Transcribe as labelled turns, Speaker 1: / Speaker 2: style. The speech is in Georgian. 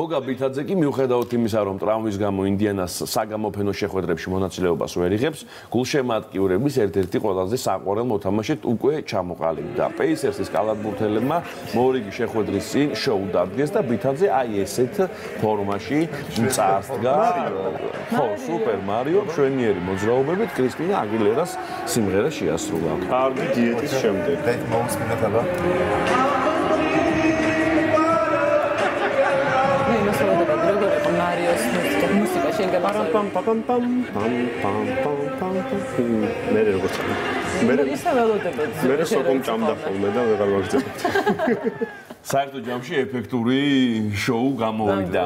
Speaker 1: გოგა ბითაძე კი მიუხედავად იმისა, რომ ტრავმის გამო ინდიანას საგამოფენო შეხვედრებში მონაწილეობას ვერ იღებს, გულშემატკივრების ერთ-ერთი ყველაზე საყვარელ მოთამაშედ უკვე ჩამოყალიბდა. პეისერსის კალათბურთელებმა მორიგი შეხვედრის წინ შოუ დადგეს და ბითაძე აი ესეთ ფორმაში წარსდგა. ხო, სუპერ მარიო, შვენიერი მოძრაობებით კრისტინა აგილერას სიმღერა შეასრულა.
Speaker 2: კარგი დიეტის შემდეგ.
Speaker 3: და მოусმინოთ აბა.
Speaker 4: შეიძლება
Speaker 2: პამ პამ პამ პამ პამ პამ პამ პამ მე როგორც
Speaker 4: მე ისე ველოდებოდი
Speaker 2: მე სოკომ ჭამდა ხოლმე და ვეღარ ვაგრძელებთ
Speaker 1: საერთო ჯამში ეფექტური შოუ გამოვიდა